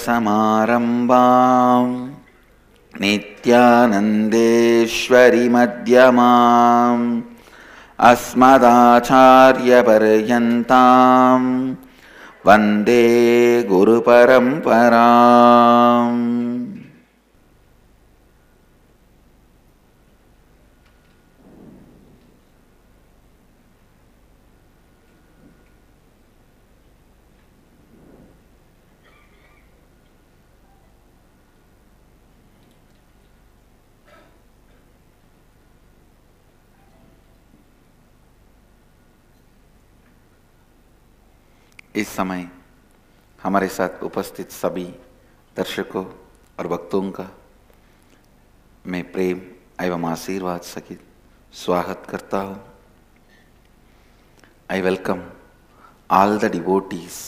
नित्यानन्देश्वरसमारम्भाम् नित्यानन्देश्वरिमध्यमाम् अस्मदाचार्यपर्यन्ताम् वन्दे गुरुपरम्पराम् इस समय हमारे साथ उपस्थित सभी दर्शकों और भक्तों का मैं प्रेम एवं आशीर्वाद सहित स्वागत करता हूँ। I welcome all the devotees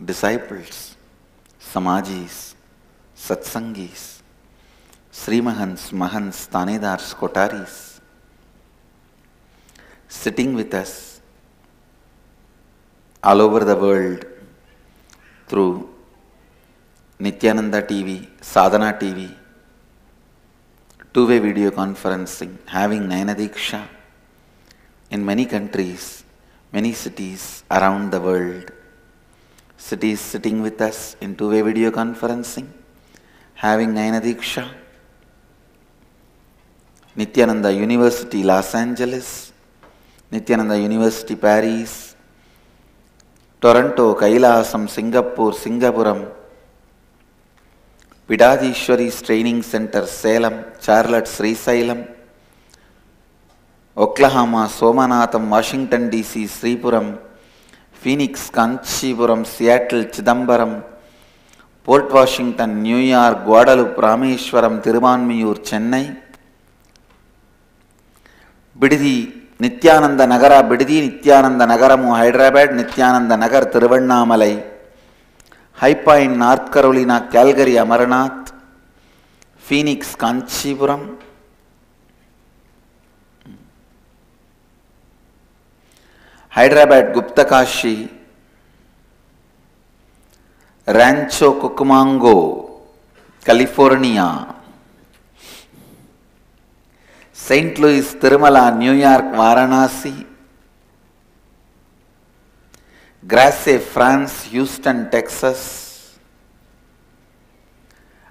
disciples samajis satsangis, Shrimahants, mahants thanedars kotharis sitting with us all over the world through Nithyananda TV, Sadhana TV, two-way video conferencing, having Nayanadiksha in many countries, many cities around the world. Cities sitting with us in two-way video conferencing, having Nayanadiksha, Nithyananda University, Los Angeles, Nithyananda University, Paris, Toronto Kailasam Singapore Singapuram పిడాదీశ్వరి training centre Salem Charlotte Srisailam Oklahoma Somanatham Washington DC Sripuram Phoenix Kanchipuram Seattle Chidambaram port Washington New York గోడలు రామేశ్వరం తిరువాన్మియూర్ చెన్నై బిడిది ಬಿಡದಿ ನಿತ್ಯಾನಂದ ನಗರ Bidadi Nithyananda ನಗರಮು Hyderabad Nithyananda Nagar Tiruvannamalai High Point North Carolina Calgary Amarnath Phoenix Kanchipuram Hyderabad Guptkashi Rancho Cucamonga California Saint Louis Tirumala New York Varanasi Grasse France Houston Texas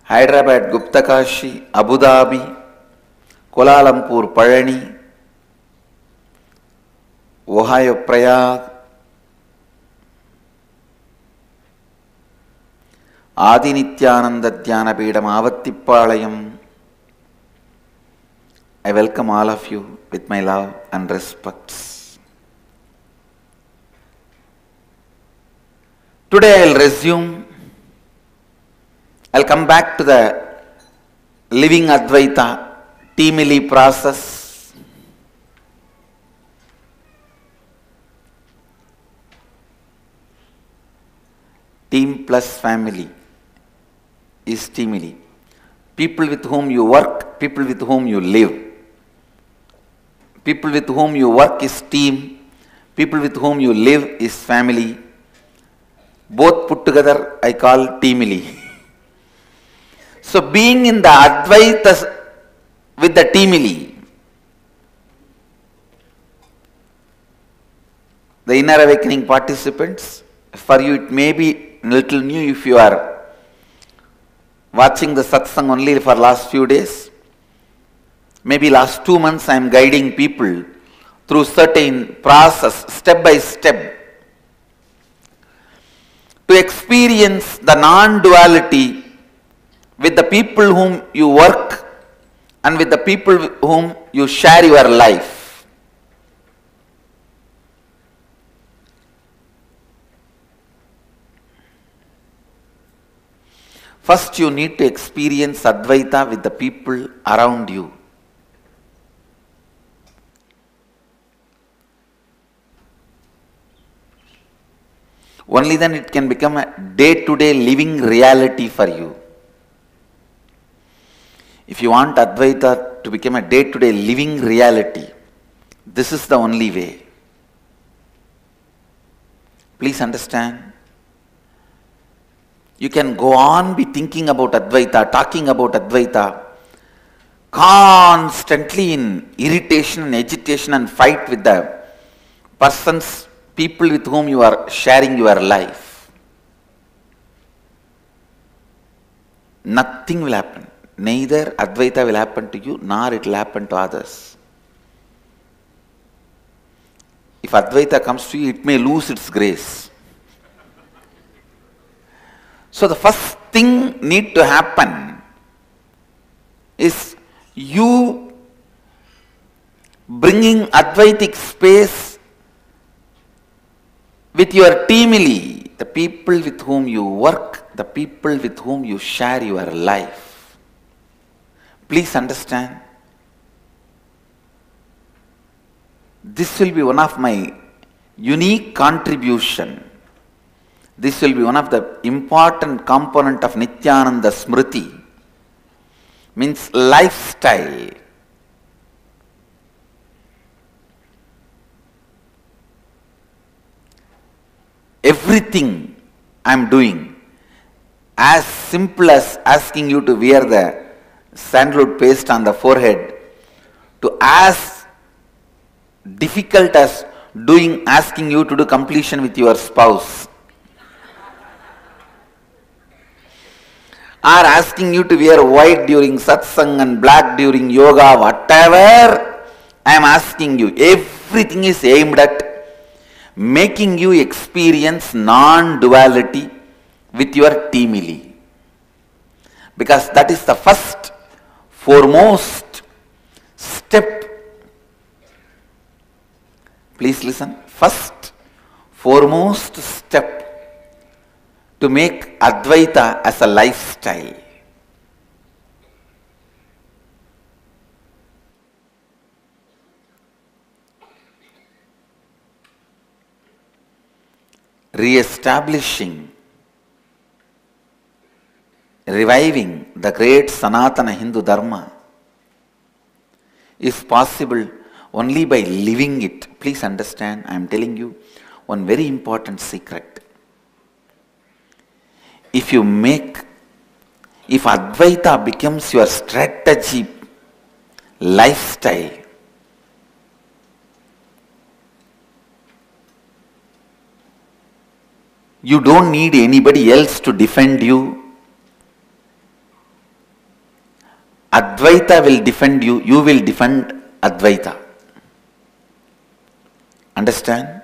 Hyderabad Guptakashi Abu Dhabi Kuala Lumpur Palani Ohio Prayag Adi Nithyananda Dhyanapeetam Avathipalayam I welcome all of you with my love and respects. Today I'll resume, I'll come back to the living Advaita Teamily process. Team plus family is teamily. People with whom you work, people with whom you live. People with whom you work is team, people with whom you live is family. Both put together I call teamily. so being in the Advaita with the teamily, the inner awakening participants, for you it may be little new if you are watching the satsang only for last few days. Maybe last two months I am guiding people through certain process, step by step, to experience the non-duality with the people whom you work and with the people whom you share your life. First, you need to experience Advaita with the people around you. Only then it can become a day to day living reality for you. If you want Advaita to become a day to day living reality, this is the only way. Please understand. You can go on be thinking about Advaita, talking about Advaita, constantly in irritation and agitation and fight with the persons, people with whom you are sharing your life. Nothing will happen. Neither Advaita will happen to you, nor it will happen to others. If Advaita comes to you, it may lose its grace. So the first thing need to happen is you bringing Advaitic space with your teamily, the people with whom you work, the people with whom you share your life. Please understand. This will be one of my unique contribution. This will be one of the important component of Nithyananda Smriti. Means lifestyle. Everything I am doing, as simple as asking you to wear the sandalwood paste on the forehead, to as difficult as doing asking you to do completion with your spouse or asking you to wear white during satsang and black during yoga whatever i am asking you everything is aimed at making you experience non duality with your teamily because that is the first foremost step Please listen. First, foremost step to make Advaita as a lifestyle. Re-establishing, reviving the great Sanatana Hindu Dharma is possible only by living it. Please understand, I am telling you one very important secret. If you make, if Advaita becomes your strategy, lifestyle, you don't need anybody else to defend you. Advaita will defend you, you will defend Advaita. Understand?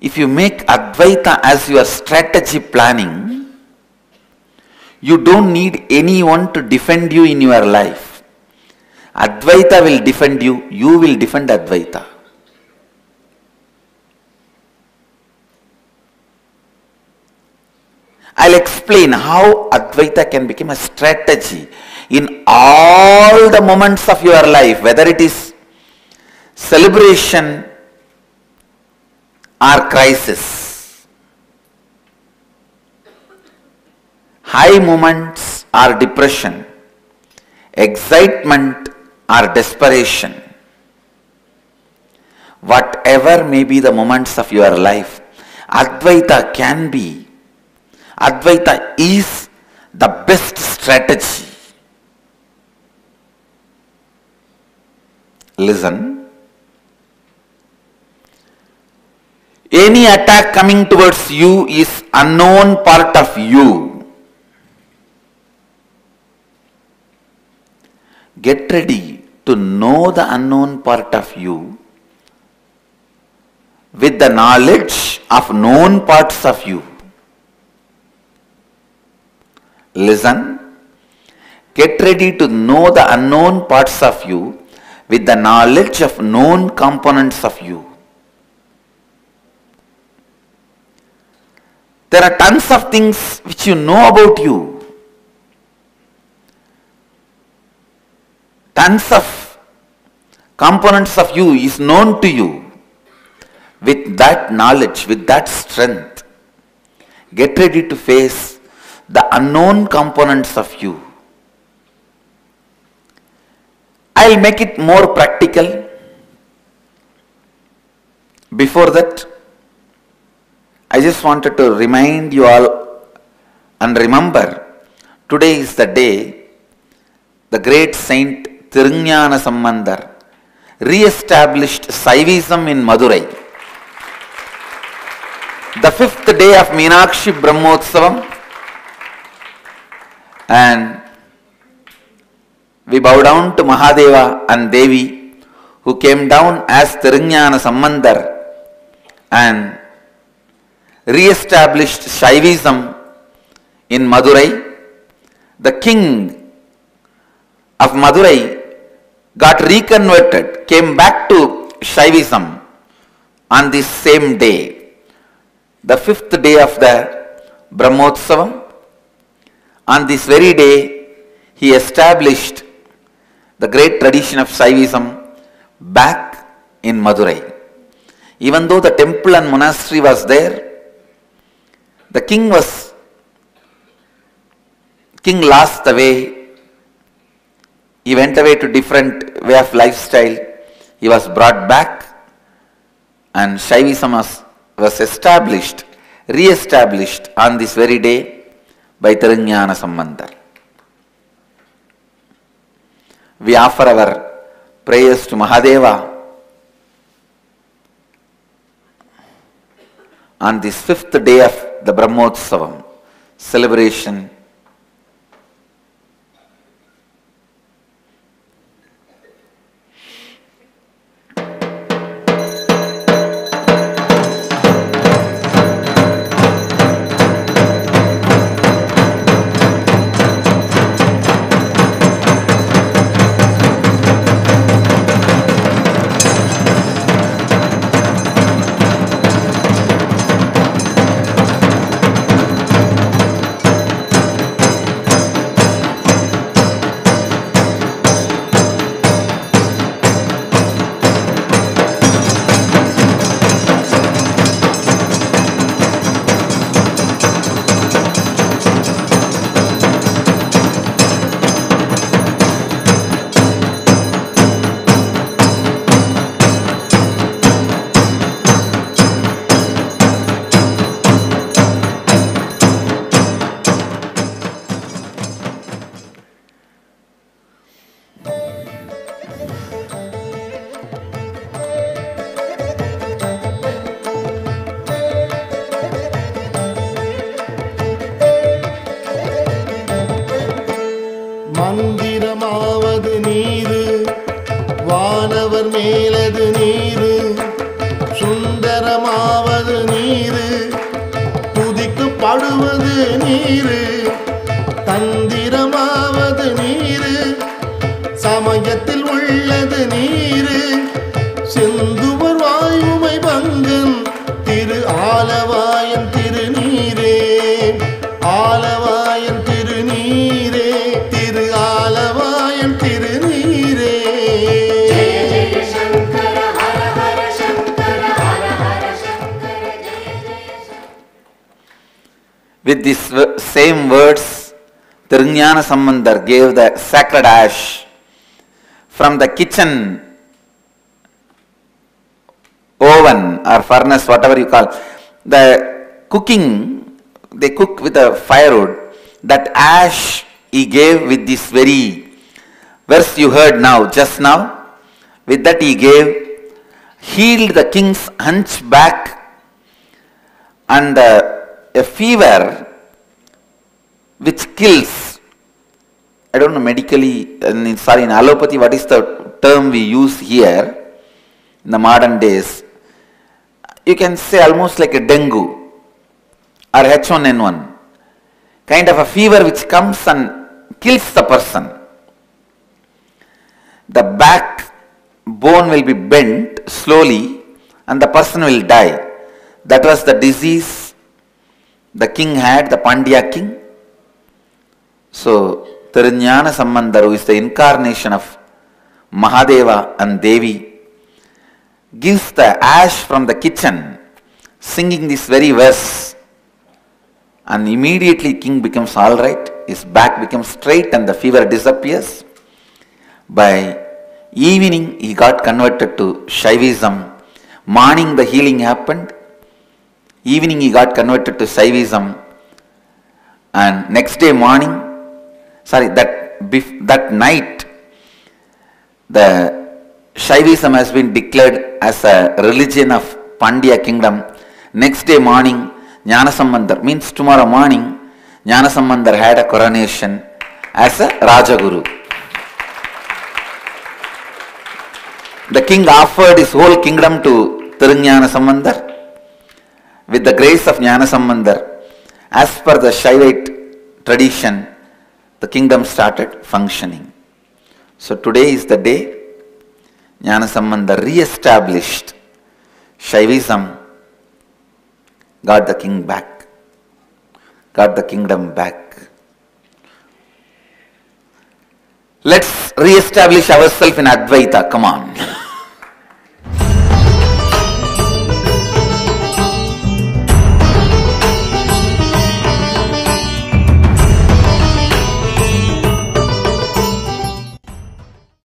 If you make Advaita as your strategy planning, you don't need anyone to defend you in your life. Advaita will defend you, you will defend Advaita. I'll explain how Advaita can become a strategy in all the moments of your life, whether it is celebration or crisis. High moments are depression, excitement or desperation. Whatever may be the moments of your life, Advaita can be, Advaita is the best strategy. Listen. Any attack coming towards you is unknown part of you. Get ready to know the unknown part of you with the knowledge of known parts of you. Listen. Get ready to know the unknown parts of you with the knowledge of known components of you. There are tons of things which you know about you. Tons of components of you is known to you. With that knowledge, with that strength, get ready to face the unknown components of you. I'll make it more practical. Before that, I just wanted to remind you all and remember today is the day the great saint Tirujnana Sambandar re-established Saivism in Madurai. The fifth day of Meenakshi Brahmotsavam and we bow down to Mahadeva and Devi who came down as Tirujnana Sambandar and re-established Shaivism in Madurai. The king of Madurai got reconverted, came back to Shaivism on this same day, the fifth day of the Brahmotsavam. On this very day, he established the great tradition of Shaivism back in Madurai. Even though the temple and monastery was there, the king was king lost the way. He went away to different way of lifestyle. He was brought back and Shaivism was, was established, re-established on this very day by Tirujnana Sambandar. We offer our prayers to Mahadeva on this fifth day of the Brahmotsavam celebration. மந்திரமாவது நீரு. சமயத்தில் உள்ளது நீரு. செந்துவர் வாயுமை பங்கன் திரு ஆலவாயன் திருநீரே. ஆலவாயன் திருநீரே. திரு ஆலவாயன் திருநீரே. With these same words, Tirujnana Sambandar gave the sacred ash from the kitchen oven or furnace, whatever you call. The cooking, they cook with a firewood. That ash he gave with this very verse you heard now, just now. With that he gave, healed the king's hunchback and uh, a fever which kills. I don't know medically, uh, and sorry, in allopathy, what is the term we use here in the modern days? You can say almost like a dengue or H1N1, kind of a fever which comes and kills the person. The back bone will be bent slowly and the person will die. That was the disease the king had, the Pandya king. So, Tirujnana Sambandar, who is the incarnation of Mahadeva and Devi, gives the ash from the kitchen, singing this very verse. And immediately king becomes all right, his back becomes straight and the fever disappears. By evening, he got converted to Shaivism. Morning, the healing happened. Evening he got converted to Saivism. And next day morning, sorry, that, that night, the Shaivism has been declared as a religion of Pandya kingdom. Next day morning, Jnanasambandar, means tomorrow morning, Jnanasambandar had a coronation as a Rajaguru. The king offered his whole kingdom to Tirujnana Sambandar. With the grace of Jnana Sambandar, as per the Shaivite tradition, the kingdom started functioning. So today is the day Jnana re-established Shaivism, got the king back, got the kingdom back. Let's re-establish ourselves in Advaita, come on.